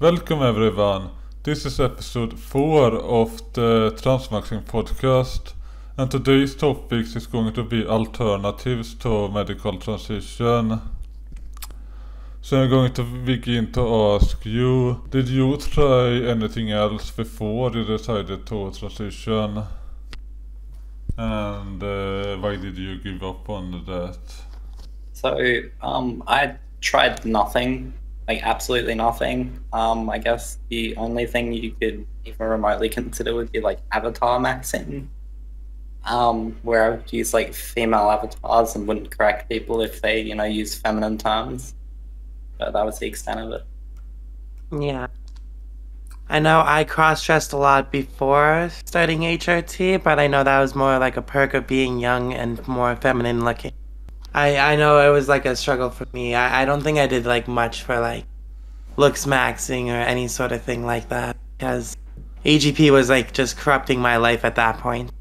Welcome everyone. This is episode 4 of the Transmaxxing podcast. And today's topic is going to be alternatives to medical transition. So I'm going to begin to ask you, did you try anything else before you decided to transition? And uh, why did you give up on that? So um, I tried nothing, like absolutely nothing. Um, I guess the only thing you could even remotely consider would be like avatar maxing, um, where I would use like female avatars and wouldn't correct people if they, you know, use feminine terms. But that was the extent of it. Yeah. I know I cross dressed a lot before starting HRT, but I know that was more like a perk of being young and more feminine looking. I, I know it was like a struggle for me. I, I don't think I did like much for like looks maxing or any sort of thing like that because AGP was like just corrupting my life at that point.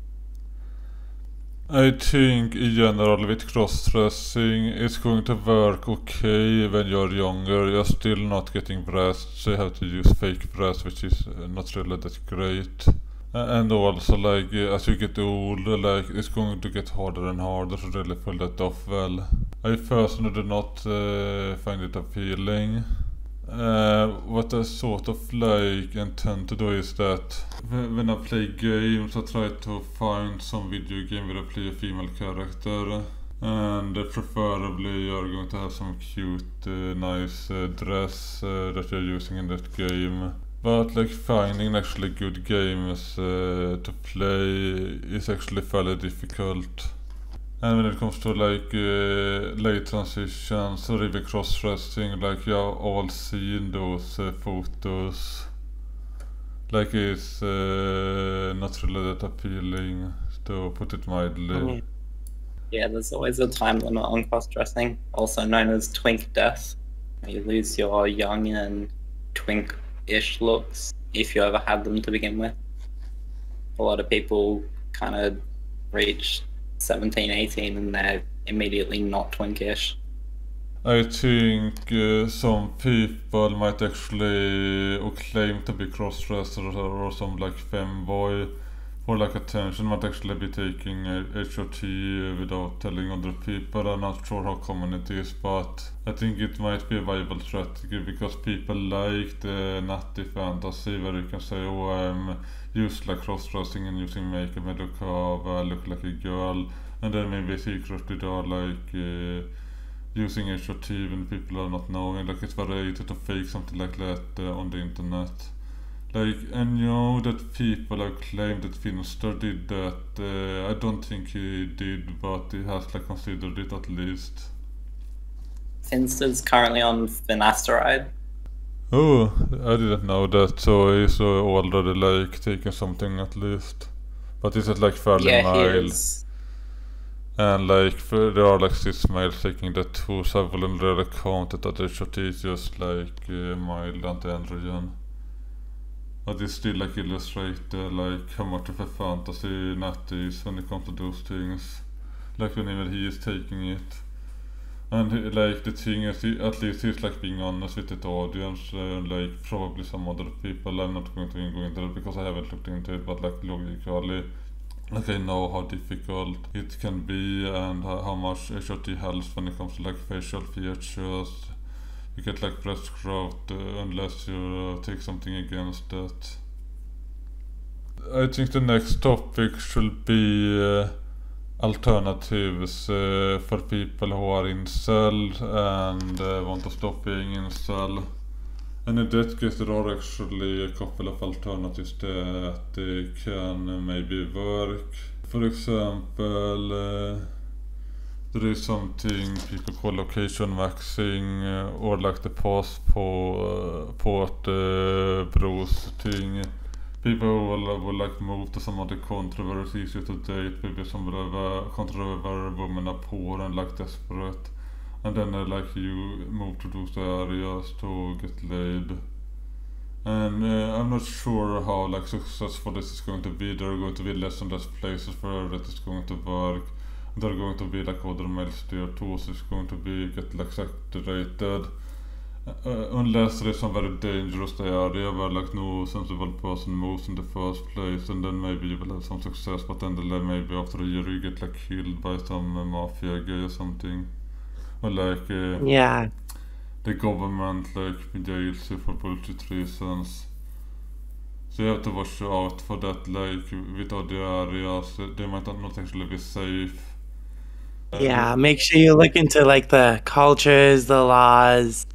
I think in general with cross-dressing it's going to work okay when you're younger. You're still not getting breasts, so you have to use fake breasts which is uh, not really that great. Ändå And like uh, as you get older like it's going to get harder and harder to really pull that off well. I personally do not uh, find it appealing. Uh, what I sort of like and tend to do is that when I play games I try to find some video game where I play a female character and uh, preferably you're going to have some cute uh, nice uh, dress uh, that you're using in that game. But like finding actually good games uh, to play is actually fairly difficult. And when it comes to like uh, late transitions or even cross-dressing, like you have all seen those uh, photos. Like it's uh, not really that appealing, to put it mildly. Yeah. Yeah, there's always a time limit on cross dressing, also known as twink death. You lose your young and twink ish looks if you ever had them to begin with. A lot of people kind of reach 17, 18 and they're immediately not twinkish. I think uh, some people might actually claim to be cross-dressers or, or some like femboy or like attention might actually be taking uh, HRT without telling other people. I'm not sure how common it is, but I think it might be a viable strategy because people like the nutty fantasy where you can say, oh, I'm used like cross-dressing and using makeup, I look, I look like a girl, and then maybe secretly they are like. Uh, using HRT when people are not knowing. Like it's very easy to fake something like that uh, on the internet. Like I know that people have claimed that Finster did that. Uh, I don't think he did, but he has like considered it at least. Finster's currently on finasteride. Oh, I didn't know that. So he's uh, already like taking something at least. But is it like fairly Yeah, mild? And like for, there are like six males taking that too, so I wouldn't really count it that HRT is just like uh, mild anti-androgen. But it's still like illustrated like how much of a fantasy Nat is when it comes to those things. Like whenever he is taking it. And like the thing is, at least he's like being honest with the audience, uh, like probably some other people. I'm not going to go into it because I haven't looked into it, but like logically, like I know how difficult it can be and how much HRT helps when it comes to like facial features. You get like breast growth uh, unless you uh, take something against that. I think the next topic should be uh, alternatives uh, for people who are incel and uh, want to stop being incel. And in that case there are actually a couple of alternatives that uh, can maybe work. For example, uh, there is something people call location maxing uh, or like the passport port, uh, bros thing. People will, will like move to some of the it's easier to date, country where women are poor and like desperate. And then uh, like you move to those areas to get laid. And uh, I'm not sure how like successful this is going to be. There are going to be less and less places where that is going to work. There are going to be like other males there too, so it's going to be get like saturated. uh, unless there is some very dangerous area where like no sensible person moves in the first place and then maybe you will have some success but then like, maybe after a year you get like killed by some mafia guy or something or like uh, Yeah. the government like jails you for bullshit reasons so you have to watch out for that like with other areas they might not actually be safe Yeah, make sure you look into like the cultures, the laws.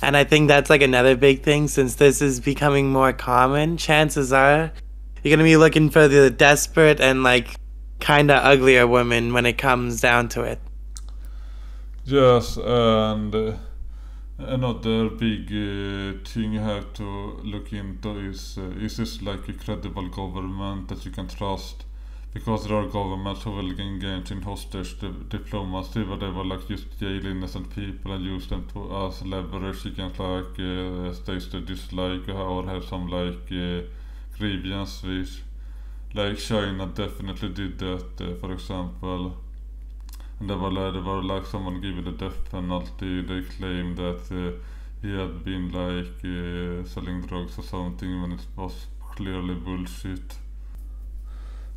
And I think that's like another big thing since this is becoming more common. Chances are you're going to be looking for the desperate and like kind of uglier women when it comes down to it. Yes, and uh, another big uh, thing you have to look into is uh, is this like a credible government that you can trust? Because there are governments who will engage in hostage di- diplomacy where they will like just jail innocent people and use them to as leverage against like uh, states they dislike or have some like uh, grievance with. Like China definitely did that, uh, for example. And they were, there were like someone given the death penalty. They claimed that uh, he had been like uh, selling drugs or something when it was clearly bullshit.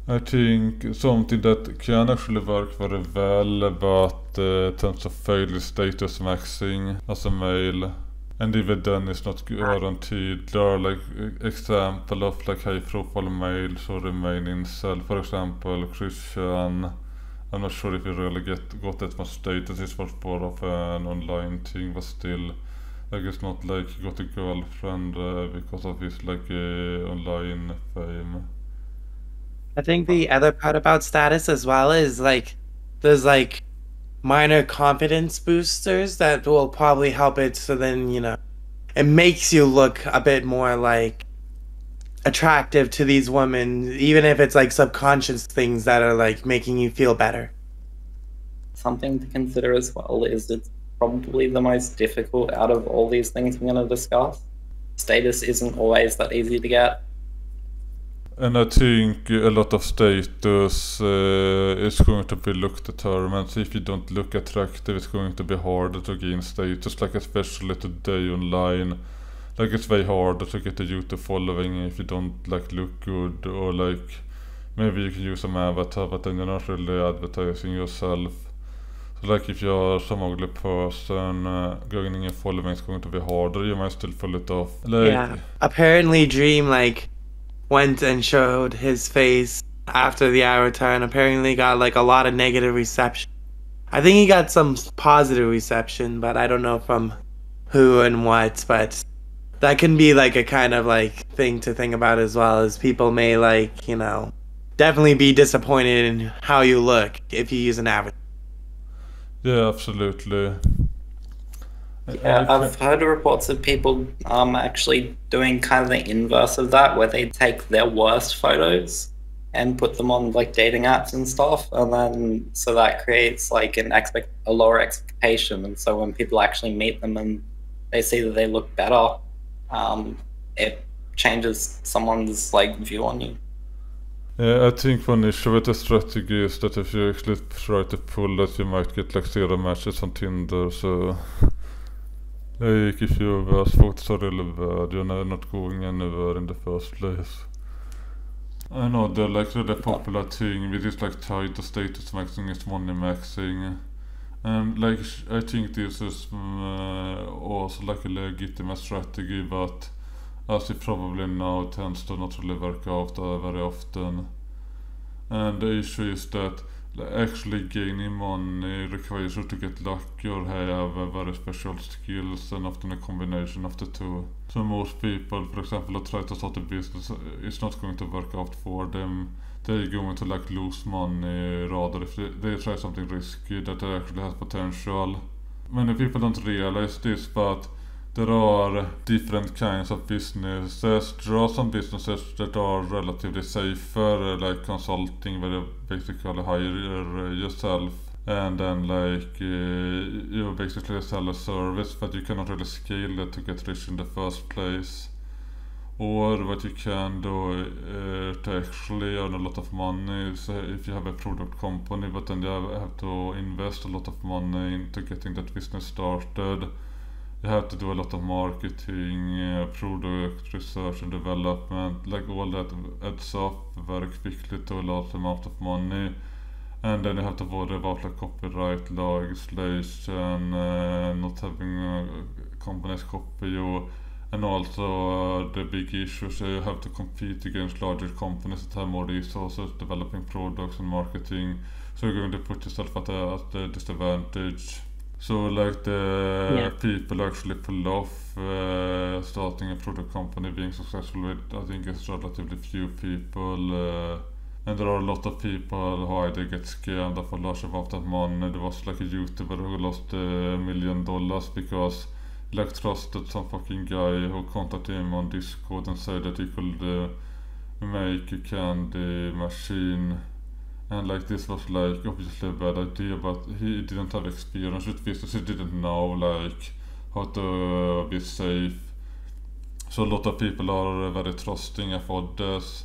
I think something that can actually work very well but uh, terms of failure status maxing as a male. And even then it's not guaranteed. There are like example of like high profile males who remain in cell. For example, Christian I'm not sure if he really get got that much status. It was more of an online thing, but still, I guess not like he got a girlfriend uh, because of his like uh, online fame. I think the other part about status as well is like there's like minor confidence boosters that will probably help it so then, you know, it makes you look a bit more like attractive to these women, even if it's like subconscious things that are like making you feel better. Something to consider as well is it's probably the most difficult out of all these things we're going to discuss. Status isn't always that easy to get. And I think a lot of status uh, is going to be look determined. If you don't look attractive, it's going to be harder to gain status. Like especially today online, like it's way harder to get a YouTube following if you don't like look good or like maybe you can use some avatar, but then you're not really advertising yourself. So like if you're some ugly person, uh, gaining a following is going to be harder. You might still pull it off. Like, yeah. Apparently Dream like went and showed his face after the avatar and apparently got like a lot of negative reception. I think he got some positive reception, but I don't know from who and what, but that can be like a kind of like thing to think about as well as people may like, you know, definitely be disappointed in how you look if you use an avatar. Yeah, absolutely. Yeah, I've heard reports of people um actually doing kind of the inverse of that, where they take their worst photos and put them on like dating apps and stuff, and then so that creates like an expect a lower expectation, and so when people actually meet them and they see that they look better, um, it changes someone's like view on you. Yeah, I think one issue with the strategy is that if you actually try to pull that, you might get like zero matches on Tinder. So, if your worst photos are really bad, you're not going anywhere in the first place. I know the like really popular thing with this like tied to status maxing is money maxing. And like I think this is also like a legitimate strategy, but as you probably know, tends to not really work out uh, very often. And the issue is that actually gaining money requires you to get lucky or have very special skills and often a combination of the two. So most people, for example, that try to start a business, uh, it's not going to work out for them. They're going to like lose money rather if they, they try something risky that actually has potential. Many people don't realize this, but there are different kinds of businesses. There are some businesses that are relatively safer, like consulting, where you basically hire yourself and then like uh, you basically sell a service, but you cannot really scale it to get rich in the first place. Or what you can do uh, to actually earn a lot of money is if you have a product company, but then you have to invest a lot of money into getting that business started you have to do a lot of marketing, uh, product research and development. Like all that adds up very quickly to a large amount of money. And then you have to worry about like copyright legislation, uh, not having uh, companies copy you. And also uh, the big issues you have to compete against larger companies that have more resources developing products and marketing. So you're going to put yourself at a, at a disadvantage. So like the Yeah. people actually pull off uh, starting a product company being successful with I think it's relatively few people uh, and there are a lot of people who either get scammed of a large amount of money. There was like a YouTuber who lost a million dollars because like trusted some fucking guy who contacted him on Discord and said that he could uh, make a candy machine and like this was like obviously a bad idea but he didn't have experience with business he didn't know like how to be safe. So a lot of people are very trusting of others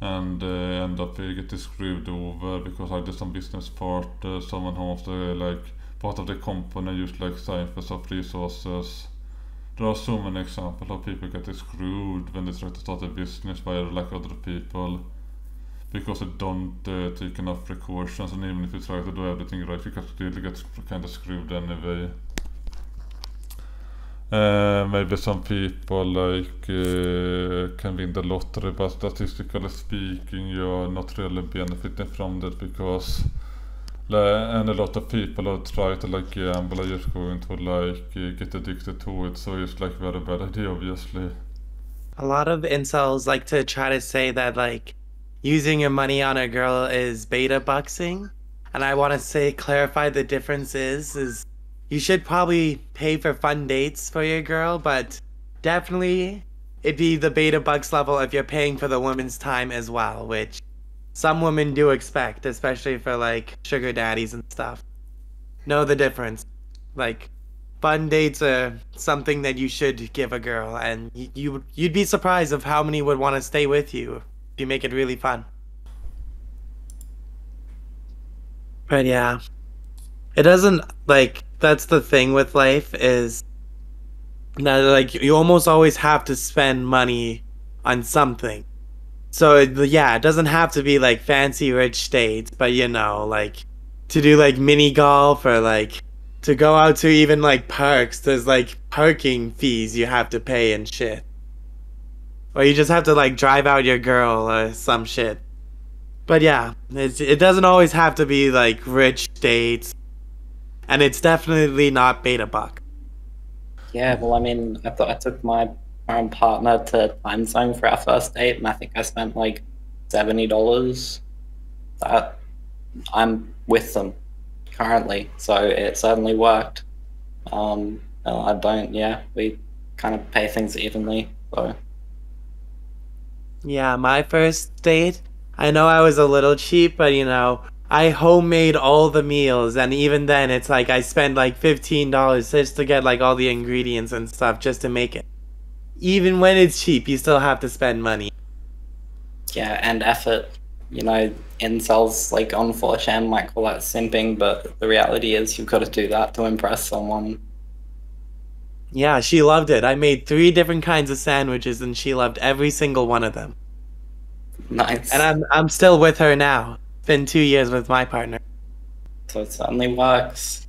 and uh, end up getting screwed over because either some business part uh, someone who wants like part of the company use like ciphers of resources there are so many examples of people getting screwed when they try to start a business by like other people because they don't uh, take enough precautions and even if you try to do everything right. You still get kind of screwed anyway. Uh, maybe some people like uh, can win the lottery but statistically speaking you're not really benefiting from that because and a lot of people who try to like gamble. Are just going to like get addicted to it. So it's like very bad idea obviously. A lot of incels like to try to say that like using your money on a girl is beta boxing. And I want to say clarify the difference is is you should probably pay for fun dates for your girl, but definitely it'd be the beta bucks level if you're paying for the woman's time as well, which some women do expect, especially for like sugar daddies and stuff. Know the difference. Like fun dates are something that you should give a girl, and you, you you'd be surprised of how many would want to stay with you you make it really fun. But yeah, it doesn't like that's the thing with life is that like you almost always have to spend money on something. So yeah, it doesn't have to be like fancy rich dates, but you know, like to do like mini golf or like to go out to even like parks, there's like parking fees you have to pay and shit. Or you just have to like drive out your girl or some shit. But yeah, it's, it doesn't always have to be like rich dates. And it's definitely not beta buck. Yeah, well, I mean, I thought I took my current partner to Timezone for our first date, and I think I spent like seventy dollars. That I'm with them currently, so it certainly worked. Um, I don't. Yeah, we kind of pay things evenly. So Yeah, my first date, I know I was a little cheap, but you know, I homemade all the meals, and even then, it's like I spend like $15 just to get like all the ingredients and stuff just to make it. Even when it's cheap, you still have to spend money. yeah, and effort. You know, incels like on 4chan might call that simping, but the reality is you've got to do that to impress someone. Yeah, she loved it. I made three different kinds of sandwiches, and she loved every single one of them. Nice. And I'm I'm still with her now. It's been two years with my partner. so it certainly works.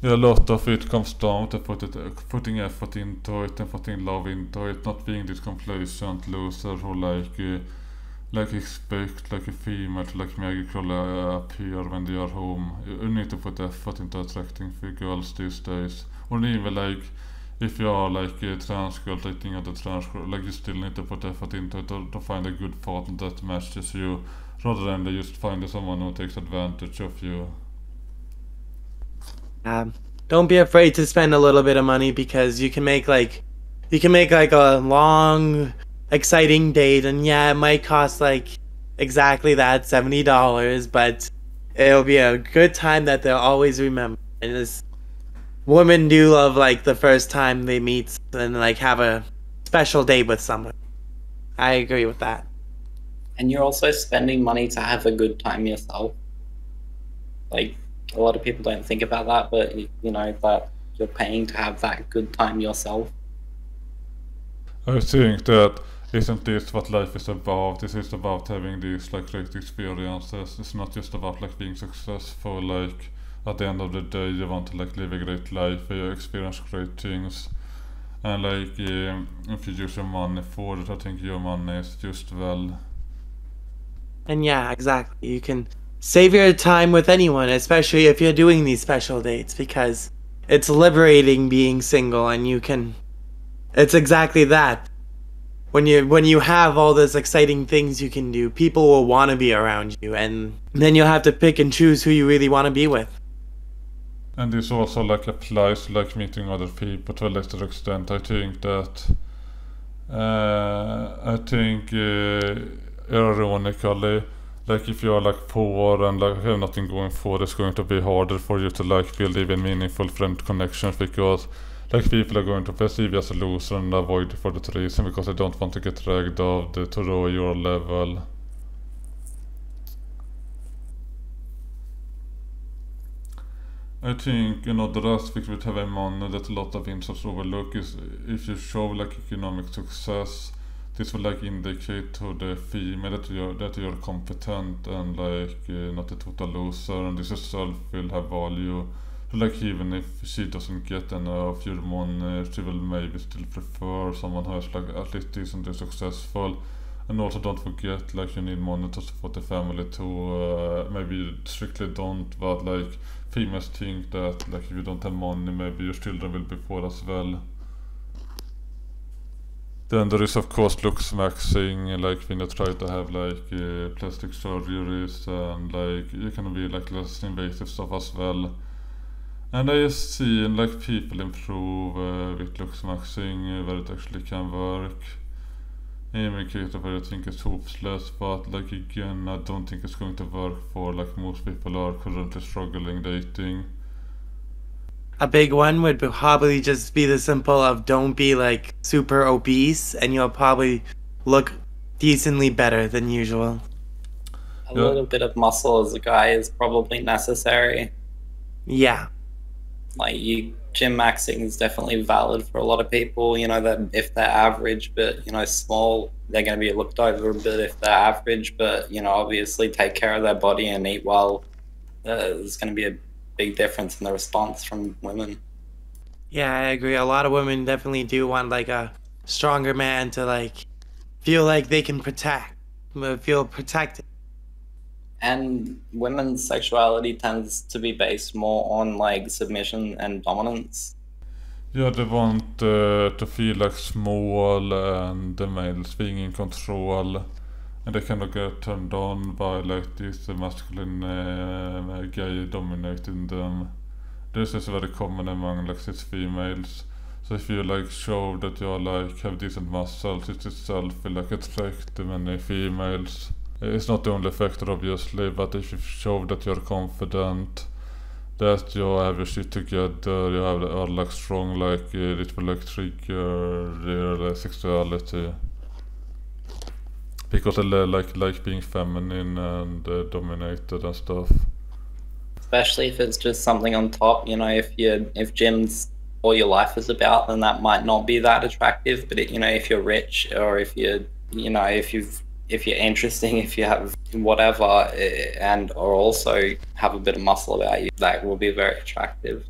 Yeah, a lot of it comes down to put it, putting effort into it and putting love into it, not being this complacent loser who like uh, like expect like a female to like magically uh, appear when they are home. You you need to put effort into attracting the girls these days. Or even like if you are like a trans girl trans girl, like you still need to put effort into it to, to find a good partner that matches you, rather than just finding someone who takes advantage of you. Um, don't be afraid to spend a little bit of money because you can make like you can make like a long exciting date and yeah it might cost like exactly that $70 but it'll be a good time that they'll always remember and this women do love like the first time they meet and like have a special date with someone i agree with that And you're also spending money to have a good time yourself. Like a lot of people don't think about that, but you know that you're paying to have that good time yourself. I think that isn't this what life is about? This is about having these like great experiences. It's not just about like being successful. Like at the end of the day, you want to like live a great life. You experience great things. And like um, if you use your money for it, I think your money is just well. And yeah, exactly. You can save your time with anyone, especially if you're doing these special dates, because it's liberating being single and you can. It's exactly that. When you when you have all those exciting things you can do, people will want to be around you, and then you'll have to pick and choose who you really want to be with. And this also like applies like meeting other people to a lesser extent. I think that uh, I think uh, ironically, like if you are like poor and like have nothing going for, it's going to be harder for you to like build even meaningful friend connections because like people are going to perceive you as a loser and avoid for that reason because they don't want to get dragged of the to your level. I think you know the Rust another aspect have having money that a lot of insights overlook is if you show like economic success, this will like indicate to the female that you're that you're competent and like uh, not a total loser, and this itself will have value. So like even if she doesn't get any of your money, she will maybe still prefer someone who is like at least decently successful. And also don't forget like you need money to support the family too. Uh, maybe you strictly don't, but like females think that like if you don't have money, maybe your children will be poor as well. Then there is of course looks maxing, like when you try to have like uh, plastic surgeries and like you can be like less invasive stuff as well. And I just seen like people improve eh, uh, with looks maxing uh, where it actually can work. In my case where I think it's hopeless, but like again I don't think it's going to work for like most people are currently struggling dating. A big one would probably just be the simple of don't be like super obese, and you'll probably look decently better than usual. A Yeah. little bit of muscle as a guy is probably necessary. Yeah. Like you, gym maxing is definitely valid for a lot of people. You know that if they're average but you know small, they're going to be looked over a bit if they're average. But you know, obviously take care of their body and eat well. Uh, there's going to be a big difference in the response from women. Yeah, I agree. A lot of women definitely do want like a stronger man to like feel like they can protect, uh, feel protected. And women's sexuality tends to be based more on like submission and dominance. Yeah, they want uh, to feel like small and the males being in control. And they kind of get turned on by like this masculine uh, guy dominating them. This is very common among like cis females. So if you like show that you are like have decent muscles, it itself like attract many females. It's not the only factor obviously, but if you show that you're confident, that you have your shit together, you have are like strong, like uh, it will like trigger uh, sexuality. Because they like like being feminine and uh, dominated and stuff. especially if it's just something on top. You know, if you if gym's all your life is about, then that might not be that attractive. But it, you know, if you're rich or if you're you know if you've if you're interesting, if you have whatever, eh, and or also have a bit of muscle about you, that will be very attractive.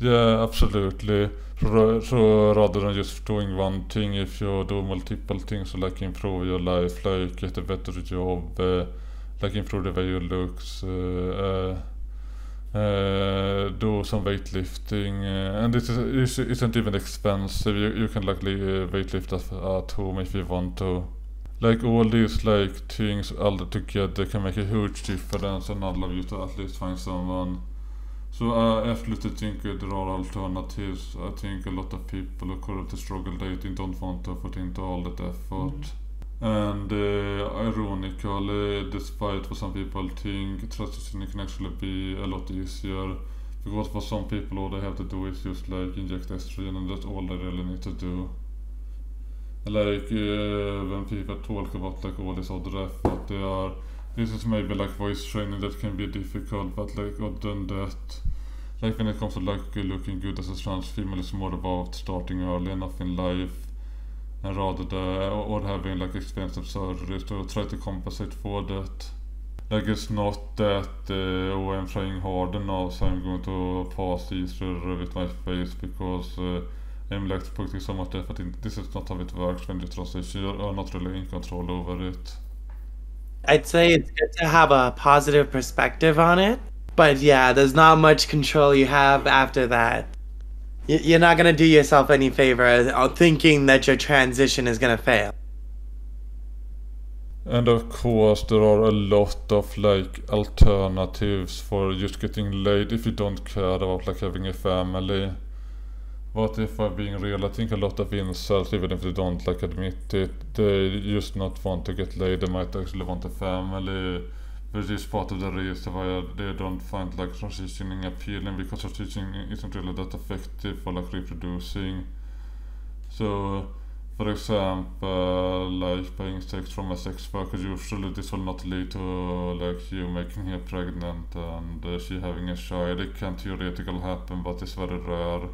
Yeah, absolutely. So, rather than just doing one thing, if you do multiple things like improve your life, like get a better job, uh, like improve the way you look, uh, uh, do some weightlifting, and it is, it isn't even expensive. You, you can like li- weightlift at home if you want to. Like all these like things all together they can make a huge difference and allow you to at least find someone. So I absolutely think uh, there are alternatives. I think a lot of people who currently struggle dating don't want to put into all that effort. And uh, ironically, despite what some people think, transitioning can actually be a lot easier. Because for some people all they have to do is just like inject estrogen and that's all they really need to do. Eller eh, även Fifa people talk about like all odd ref. Att det är... this is maybe like voice training that can be difficult, but like other than that, like when it comes to like looking good alltså as a trans female, is more about starting early enough in life, and rather the or having like expensive surgeries to try to compensate for that. Like it's not that uh, oh I'm trying harder now, so I'm going to pass easier with my face because. Uh, I'm like putting so much effort in. This is not how it works when you transition. You are not really in control over it. I'd say it's good to have a positive perspective on it. But yeah, there's not much control you have after that. You're not gonna do yourself any favor thinking that your transition is gonna fail. And of course, there are a lot of like alternatives for just getting laid if you don't care about like having a family. What if I'm being real? I think a lot of incels, even if they don't like admit it, they just not want to get laid. They might actually want a family. Which is part of the reason why they don't find like transitioning appealing because transitioning isn't really that effective for like reproducing. So, for example, like buying sex from a sex worker, usually this will not lead to like you making her pregnant and uh, she having a child. It can theoretically happen, but it's very rare.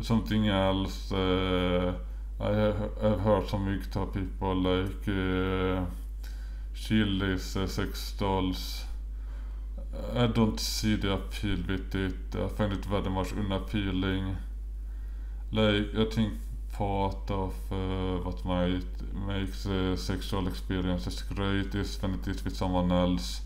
Something else, uh, I have I've heard some TikTok people like uh, Chili's eh, uh, sex dolls. I don't see the appeal with it. I find it very much unappealing. Like I think part of uh, what might makes uh, sexual experiences great is when it is with someone else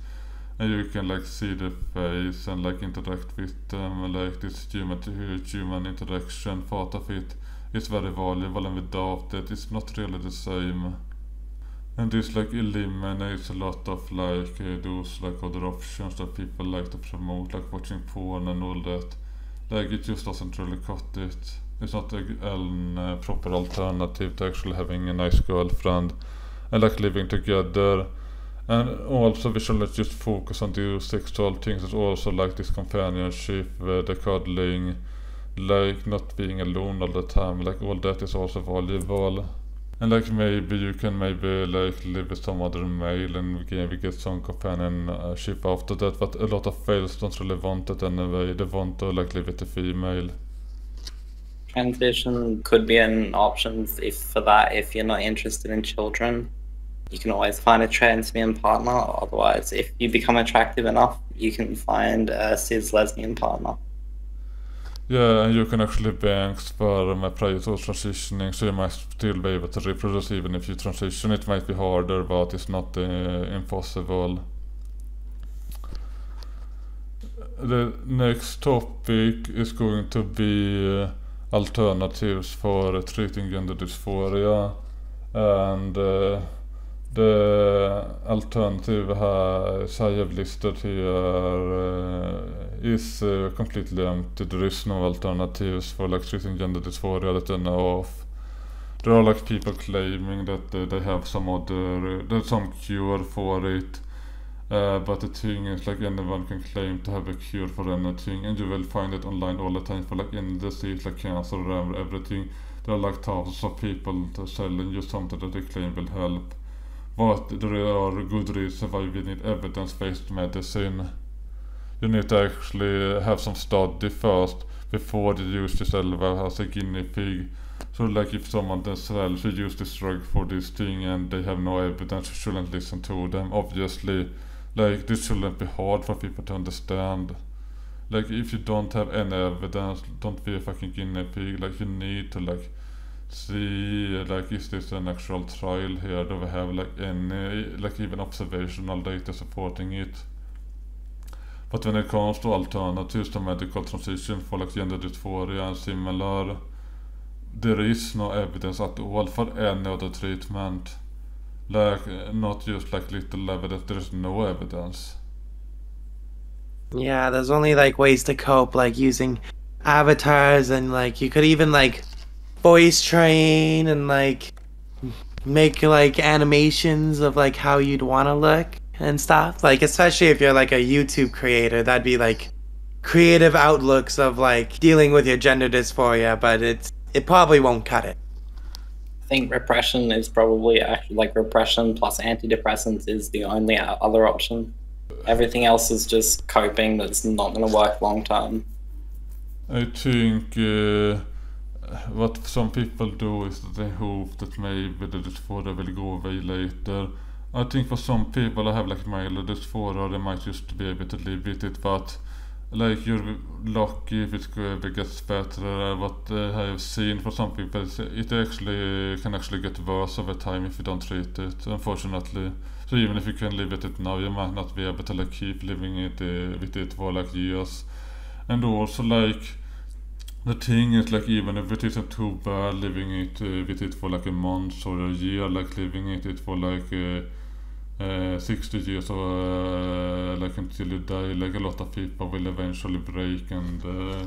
and you can like see the face and like interact with them. Like this human to human interaction part of it is very valuable and without that it's not really the same. And this like eliminates a lot of like uh, those like other options that people like to promote like watching porn and all that. Like it just doesn't really cut it. It's not a, an uh, proper alternative to actually having a nice girlfriend and like living together and also we should just focus on those sexual things. It's also like this companionship uh, the cuddling like not being alone all the time. Like all that is also valuable and like maybe you can maybe like live with some other male and maybe get some companionship after that. But a lot of males don't really want it anyway. They want to like live with a female. Transition could be an option if for that if you're not interested in children. You can always find a transman partner. Otherwise, if you become attractive enough, you can find a cis lesbian partner. Yeah, and you can actually bank sperm prior to transitioning, so you might still be able to reproduce even if you transition. It might be harder, but it's not uh, impossible. The next topic is going to be uh, alternatives for treating gender dysphoria, and the alternative här, I have listed here uh, is completely empty. There is no alternatives for like treating gender dysphoria that I know of. There are like people claiming that uh, they have some other, there's some cure for it. Uh, but the thing is like anyone can claim to have a cure for anything and you will find it online all the time for like any disease like cancer everything. There are like thousands of people selling you something that they claim will help. There are good reasons why we need evidence-based medicine. You need to actually have some study first before you use yourself as a guinea pig. So like if someone themselves use this drug for this thing and they have no evidence, you shouldn't listen to them. Obviously, like this shouldn't be hard for people to understand. Like if you don't have any evidence, don't be a fucking guinea pig. Like you need to like see like is this an actual trial here? Do we have like any like even observational data supporting it? But when it comes to alternatives to medical transition for like gender dysphoria and similar, there is no evidence at all for any other treatment. Like not just like little evidence, there is no evidence. Yeah, there's only like ways to cope, like using avatars and like you could even like voice train and like make like animations of like how you'd want to look and stuff. Like especially if you're like a YouTube creator, that'd be like creative outlooks of like dealing with your gender dysphoria, but it's it probably won't cut it. I think repression is probably actually like repression plus antidepressants is the only other option. Everything else is just coping that's not going to work long term. I think uh, what some people do is that they hope that maybe the dysphoria will go away later. I think for some people I have like mild dysphoria, they might just be able to live with it, but like you're lucky if it gets better. What I have seen for some people, it actually can actually get worse over time if you don't treat it. Unfortunately, so even if you can live with it now, you might not be able to like keep living it uh, with it for like years. And also like the thing is like even if it isn't too bad living it uh, with it for like a month or a year, like living it, it for like. Uh, uh, 60 years or uh, like until you die like a lot of people will eventually break and uh,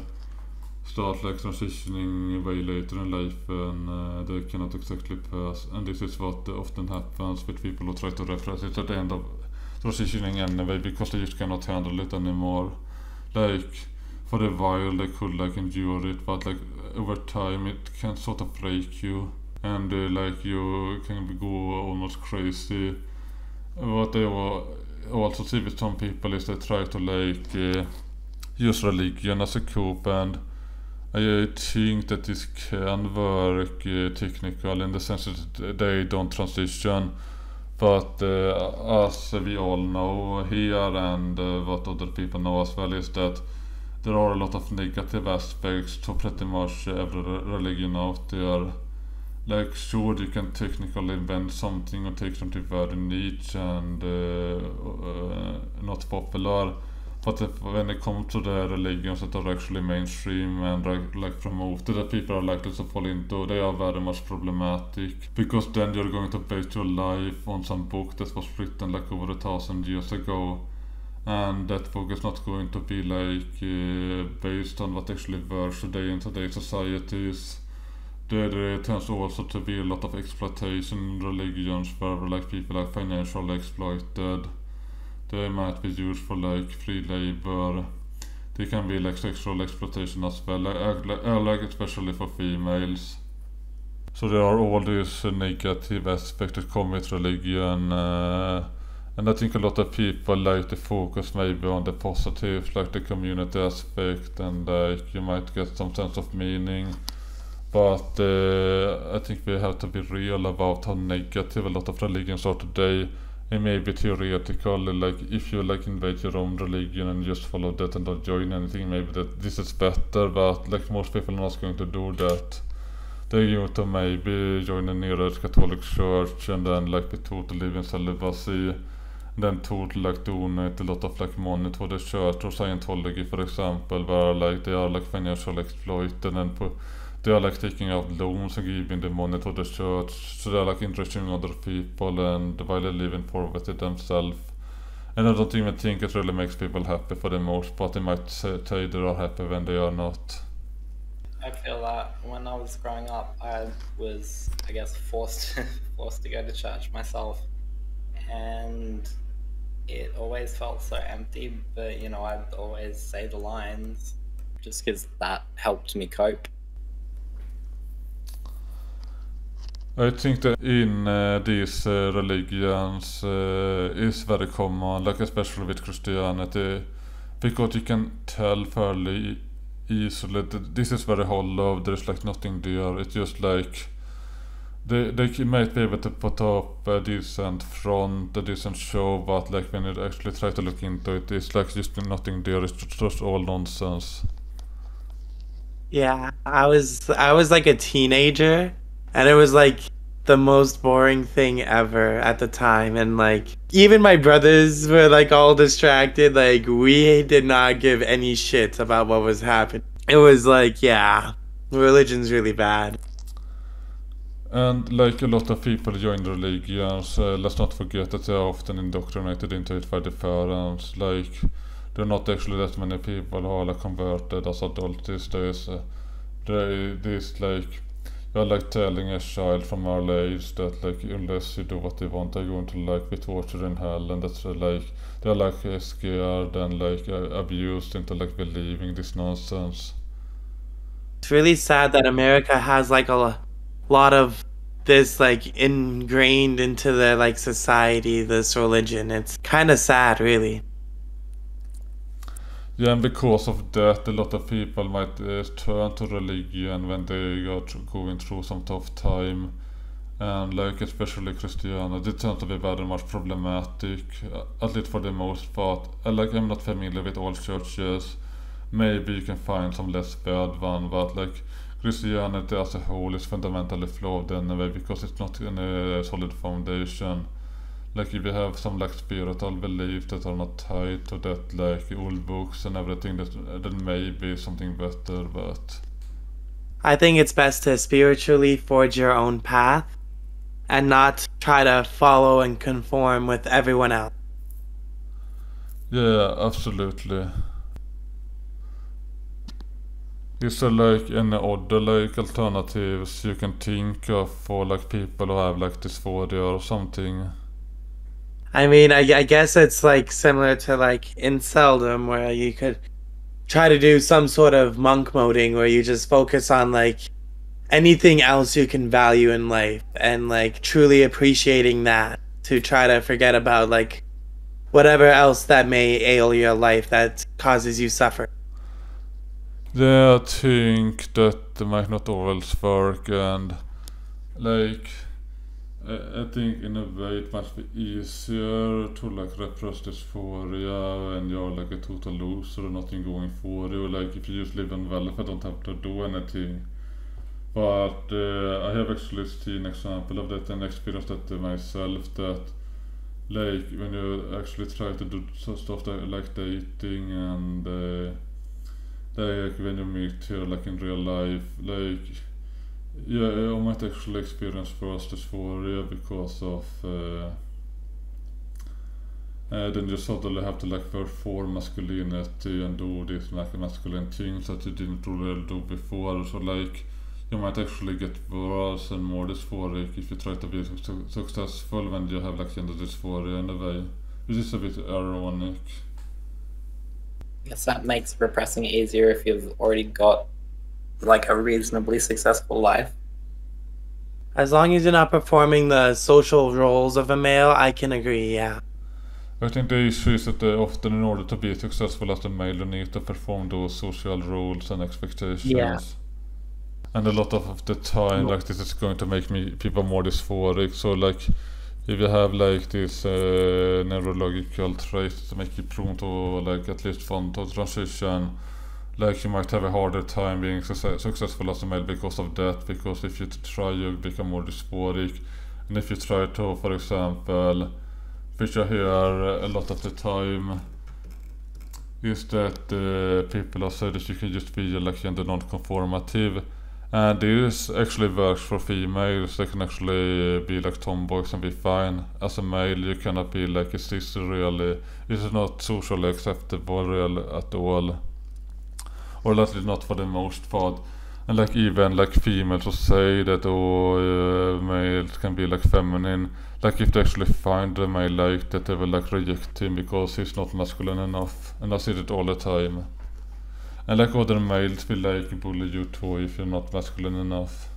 start like transitioning way later in life and uh, they cannot exactly pass and this is what often happens with people who try to reference it at the end of transitioning anyway because they just cannot handle it anymore like for a while they could like endure it but like over time it can sort of break you. And uh, like you can go almost crazy. What they were also see with some people is they try to like uh, use religion as a cope and I think that this can work uh, technical in the sense that they don't transition. But uh, as we all know here and uh, what other people know as well is that det har a lot of negative aspects to pretty much every religion out there like sure you can technically invent something or take something very niche and uh, uh, not popular. But if, when it comes to the religions that are actually mainstream and like promoted that people are likely to fall into they are very much problematic. Because then you're going to base your life on some book that was written like over a thousand years ago. And that book is not going to be like uh, based on what actually works today in today's societies there tends also to be a lot of exploitation in religions where like people are financially exploited. They might be used for like free labor. They can be like sexual exploitation as well, like, like especially for females. So there are all these negative aspects that come with religion. Uh, and I think a lot of people like to focus maybe on the positives, like the community aspect, and like you might get some sense of meaning. But uh, I think we have to be real about how negative a lot of religions are today. It may be theoretical, like if you like invade your own religion and just follow that and don't join anything, maybe that this is better. But like most people are not going to do that. They're going to maybe join a nearest Catholic church and then like be totally in celibacy. Then totally like donate a lot of like money to the church or Scientology for example, where like they are like financially exploited and put they are like taking out loans and giving the money to the church. So they're like interesting other people and while they live in poverty themselves. And I don't even think it really makes people happy for the most part. They might say they are happy when they are not. I feel that when I was growing up, I was, I guess, forced forced to go to church myself, and it always felt so empty. But you know, I'd always say the lines, just because that helped me cope. I think that in uh, these uh, religions uh, is very common, like especially with Christianity, because you can tell fairly easily that this is very hollow. There's like nothing there. It's just like they they might be able to put up a decent front, a decent show, but like when you actually try to look into it, it's like just nothing there. It's just all nonsense. Yeah, I was I was like a teenager and it was like the most boring thing ever at the time. And like even my brothers were like all distracted. Like we did not give any shit about what was happening. It was like yeah religion's really bad and like a lot of people join religions uh, let's not forget that they're often indoctrinated into it by the parents. Like there are not actually that many people who are like converted as adults. These days uh, there is like you're like telling a child from early age that like unless you do what they want they're going to like be tortured in hell. And that's uh, like they're like uh, scared and like uh, abused into like believing this nonsense. It's really sad that america has like a lot of this like ingrained into their like society this religion it's kind of sad really Yeah, and because of that, a lot of people might uh, turn to religion when they are going through some tough time. And like especially Christianity it tends to be very much problematic, uh, at least for the most part. Like I'm not familiar with all churches. Maybe you can find some less bad one, but like Christianity as a whole is fundamentally flawed anyway because it's not in a solid foundation. Like if you have some like spiritual beliefs that are not tied to that like old books and everything, that then maybe something better, but I think it's best to spiritually forge your own path and not try to follow and conform with everyone else. yeah, absolutely. Is there like any other like alternatives you can think of for like people who have like dysphoria or something? I mean, I, I guess it's like similar to like inceldom, where you could try to do some sort of monk moding where you just focus on like anything else you can value in life and like truly appreciating that to try to forget about like whatever else that may ail your life that causes you suffer. Yeah, I think that might not always work and like I, I think in a way it must be easier to like repress dysphoria when you're like a total loser and nothing going for you. Like if you just live on welfare, don't have to do anything. But uh, I have actually seen example of that and experienced that myself that like when you actually try to do stuff that, like dating and uh, like when you meet her like in real life like yeah I might actually experience first dysphoria because of eh, eh, uh, uh, then you suddenly have to like perform masculinity and do these like masculine things that you didn't really do before so like you might actually get worse and more dysphoric if you try to be su- successful when you have like gender dysphoria in a way which is a bit ironic. Guess that makes repressing it easier if you've already got like a reasonably successful life. As long as you're not performing the social roles of a male, I can agree, yeah. I think the issue is that uh, often in order to be successful as a male you need to perform those social roles and expectations. Yeah. And a lot of the time like this is going to make me people more dysphoric. So like if you have like this uh, neurological trait to make you prone to like at least want to transition. Like you might have a harder time being successful as a male because of that because if you try you become more dysphoric and if you try to for example which I hear a lot of the time. Is that uh, people have said that you can just be like gender non-conformative and this actually works for females they can actually be like tomboys and be fine. As a male you cannot be like is this really. This is not socially acceptable real at all. Or at least not for the most part. And like even like females who say that oh uh, males can be like feminine. Like if they actually find a male like that they will like reject him because he's not masculine enough. And I see it all the time and like other males will like bully you too if you're not masculine enough.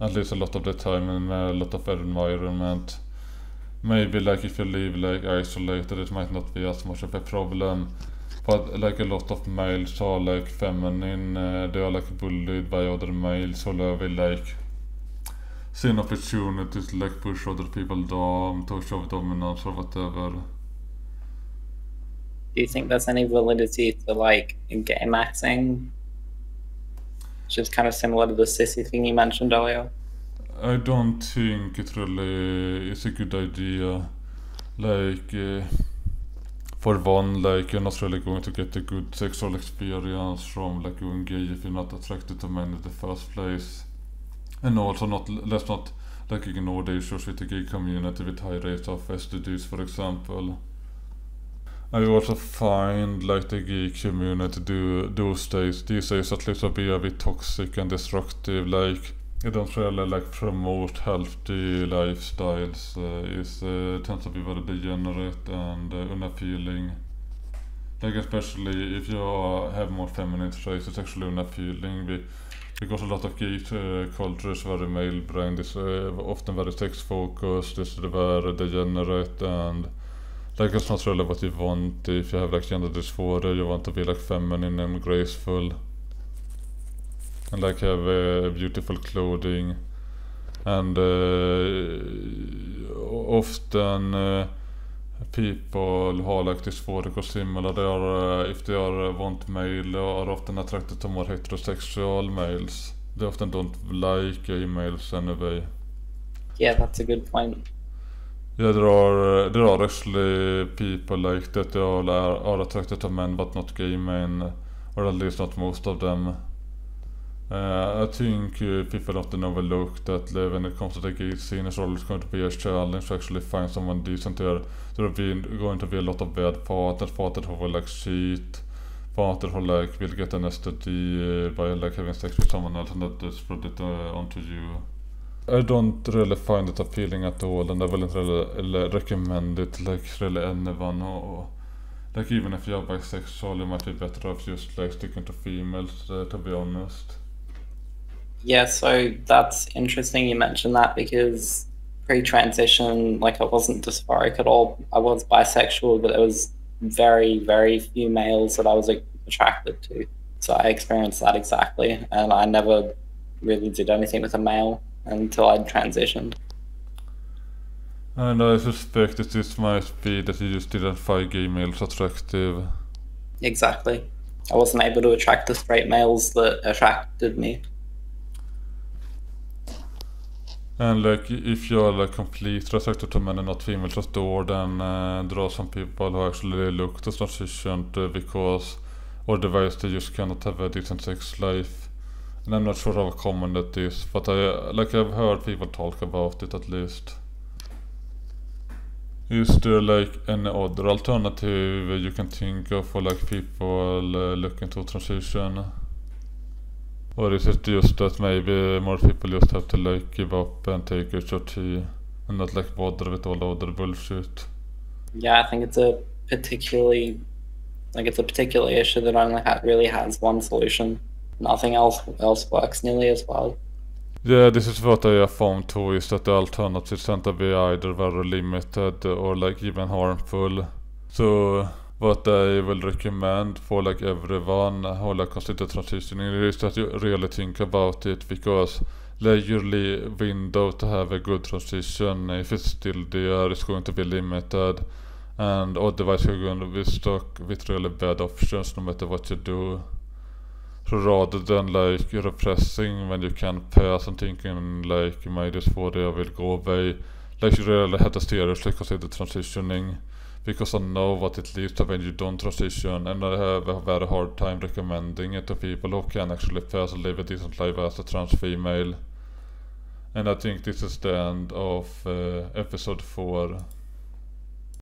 At least a lot of the time and a lot of environment. Maybe like if you live like isolated it might not be as much of a problem. But like a lot of males are like feminine eh, uh, they are like bullied by other males so they will like see an opportunity to like push other people down to show dominance or whatever. Do you think there's any validity to like gay maxing? Which is kind of similar to the sissy thing you mentioned earlier. I don't think it really is a good idea. Like, uh, for one, like you're not really going to get a good sexual experience from like going gay if you're not attracted to men in the first place. And also, not let's not like ignore the issues with the gay community with high rates of STDs, for example. I also find like the geek community do those days these days at least to be a bit toxic and destructive. Like it don't really like promote healthy lifestyles. Uh, is uh, tends to be very degenerate and uh, unappealing. Like especially if you have more feminine traits, it's actually unappealing. Be, because a lot of geek uh, culture is very male brain. It's uh, often very sex focused. It's very degenerate and like it's not really typ what you want if you have like gender dysphoria you want to be like feminine and graceful and like have uh, beautiful clothing. And uh, often uh, people eh, har like dysphoric or similar they are uh, if they are uh, want male are often attracted to more heterosexual males. They often don't like gay males anyway. Yeah, that's a good point. Jag drar, drar actually people like that they all are, are attracted to men but not gay men or at least not most of them uh, eh, I think uh, people often overlook that uh, when it comes to the gay scene it's always going to be a challenge to actually find someone decent there. There will be going to be a lot of bad partners, partners who will like cheat, partners who like will get an STD uh, eh, by like having sex with someone else and that uh, spread it uh, onto you. I don't really find it appealing at all and I wouldn't really, recommend it like really anyone or like even if you're bisexual you might be better off just like sticking to females uh, to be honest. Yeah, so that's interesting you mentioned that because pre transition, like I wasn't dysphoric at all. I was bisexual, but there was very, very few males that I was like, attracted to. So I experienced that exactly. And I never really did anything with a male until I transitioned. And I suspect that this might be that you just didn't find gay males attractive. Exactly. I wasn't able to attract the straight males that attracted me. And like if you're like completely attracted to men and not females at all then uh, there are some people who actually look to transitioned uh, because otherwise they just cannot have a decent sex life. And I'm not sure how common that is but I like I've heard people talk about it at least. Is there like any other alternative you can think of for like people uh, looking to transition? Or is it just that maybe more people just have to like give up and take HRT and not like bother with all the other bullshit? Yeah, I think it's a particularly like it's a particular issue that only ha- really has one solution. Nothing else else works nearly as well. Yeah, this is what I found too, is that the alternatives tend to be either very limited or like even harmful. So what I will recommend for like everyone who like consider transitioning is that you really think about it because like your window to have a good transition if it's still there it's going to be limited and otherwise you're going to be stuck with really bad options no matter what you do. Rather than like repressing when you can pass and thinking like my dysphoria will go away, like you really have to seriously consider transitioning because I know what it leads to when you don't transition and I have a very hard time recommending it to people who can actually pass and live a decent life as a trans female. And I think this is the end of uh, episode 4.